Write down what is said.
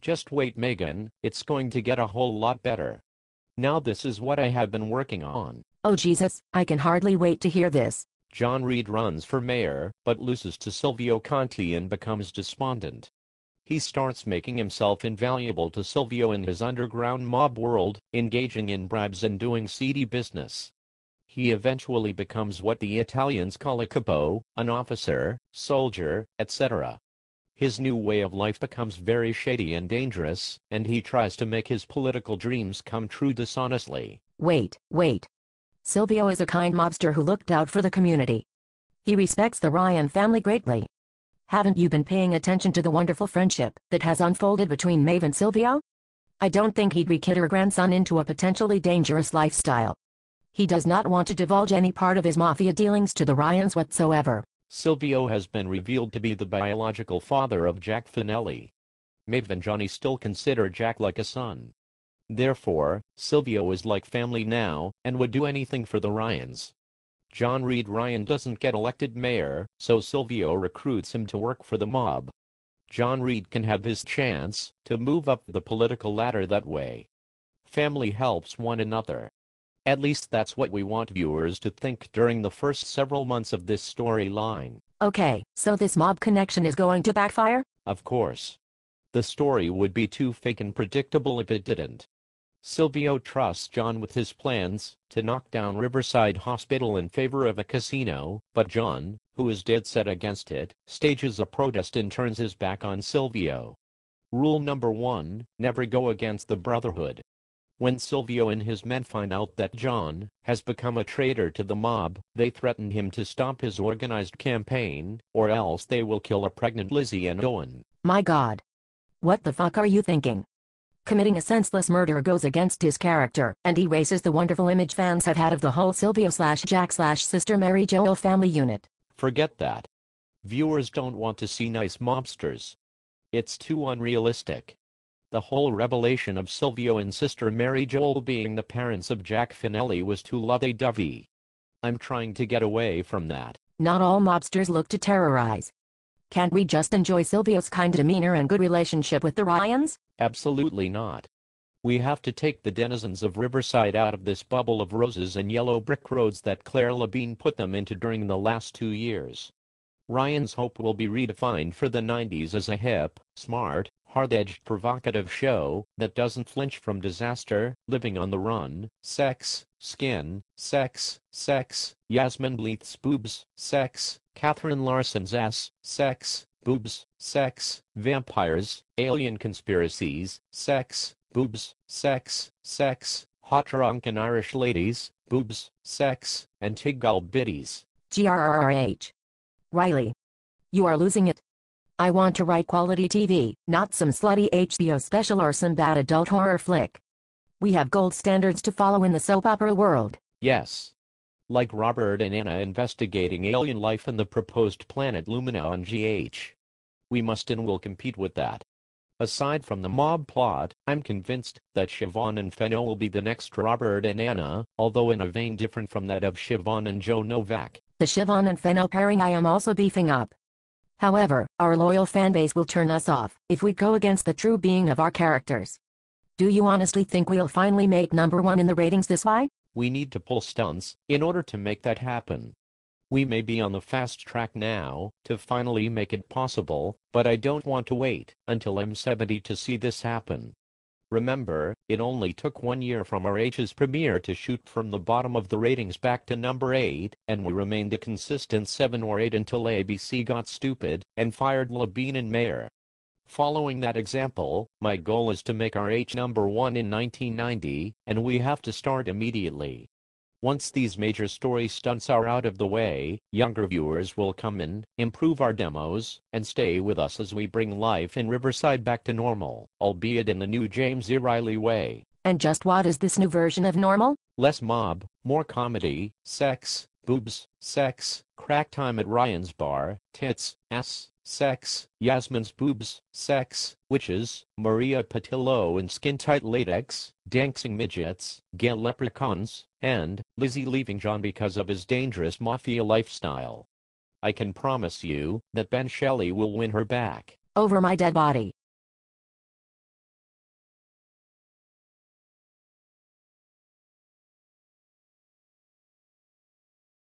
Just wait Megan, it's going to get a whole lot better. Now this is what I have been working on. Oh Jesus, I can hardly wait to hear this. John Reed runs for mayor, but loses to Silvio Conti and becomes despondent. He starts making himself invaluable to Silvio in his underground mob world, engaging in bribes and doing seedy business. He eventually becomes what the Italians call a capo, an officer, soldier, etc. His new way of life becomes very shady and dangerous, and he tries to make his political dreams come true dishonestly. Wait, wait. Silvio is a kind mobster who looked out for the community. He respects the Ryan family greatly. Haven't you been paying attention to the wonderful friendship that has unfolded between Maeve and Silvio? I don't think he'd re-kid her grandson into a potentially dangerous lifestyle. He does not want to divulge any part of his mafia dealings to the Ryans whatsoever. Silvio has been revealed to be the biological father of Jack Fenelli. Maeve and Johnny still consider Jack like a son. Therefore, Silvio is like family now, and would do anything for the Ryans. John Reed Ryan doesn't get elected mayor, so Silvio recruits him to work for the mob. John Reed can have his chance to move up the political ladder that way. Family helps one another. At least that's what we want viewers to think during the first several months of this storyline. Okay, so this mob connection is going to backfire? Of course. The story would be too fake and predictable if it didn't. Silvio trusts John with his plans to knock down Riverside Hospital in favor of a casino, but John, who is dead set against it, stages a protest and turns his back on Silvio. Rule number one, never go against the Brotherhood. When Silvio and his men find out that John has become a traitor to the mob, they threaten him to stop his organized campaign, or else they will kill a pregnant Lizzie and Owen. My god. What the fuck are you thinking? Committing a senseless murder goes against his character and erases the wonderful image fans have had of the whole Silvio slash Jack slash Sister Mary Joel family unit. Forget that. Viewers don't want to see nice mobsters. It's too unrealistic. The whole revelation of Silvio and Sister Mary Joel being the parents of Jack Fenelli was too lovey-dovey. I'm trying to get away from that. Not all mobsters look to terrorize. Can't we just enjoy Silvio's kind demeanor and good relationship with the Ryans? Absolutely not. We have to take the denizens of Riverside out of this bubble of roses and yellow brick roads that Claire Labine put them into during the last two years. Ryan's Hope will be redefined for the 90s as a hip, smart, hard-edged provocative show that doesn't flinch from disaster, living on the run, sex, skin, sex, sex, Yasmine Bleeth's boobs, sex, Catherine Larson's ass, sex, boobs, sex, vampires, alien conspiracies, sex, boobs, sex, sex, hot drunken Irish ladies, boobs, sex, and tiggal biddies. GRRH. Reilly. You are losing it. I want to write quality TV, not some slutty HBO special or some bad adult horror flick. We have gold standards to follow in the soap opera world. Yes. Like Robert and Anna investigating alien life in the proposed planet Lumina on GH. We must and will compete with that. Aside from the mob plot, I'm convinced that Siobhan and Fenno will be the next Robert and Anna, although in a vein different from that of Siobhan and Joe Novak. The Siobhan and Fenno pairing I am also beefing up. However, our loyal fanbase will turn us off if we go against the true being of our characters. Do you honestly think we'll finally make number one in the ratings this way? We need to pull stunts in order to make that happen. We may be on the fast track now to finally make it possible, but I don't want to wait until I'm 70 to see this happen. Remember, it only took one year from RH's premiere to shoot from the bottom of the ratings back to number 8, and we remained a consistent 7 or 8 until ABC got stupid and fired Labine and Mayer. Following that example, my goal is to make RH number 1 in 1990, and we have to start immediately. Once these major story stunts are out of the way, younger viewers will come in, improve our demos, and stay with us as we bring life in Riverside back to normal, albeit in the new James E. Reilly way. And just what is this new version of normal? Less mob, more comedy, sex, boobs, sex, crack time at Ryan's bar, tits, ass, sex, Yasmine's boobs, sex, witches, Maria Pitillo in skin-tight latex, dancing midgets, gay leprechauns, and Lizzie leaving John because of his dangerous mafia lifestyle. I can promise you that Ben Shelley will win her back. Over my dead body.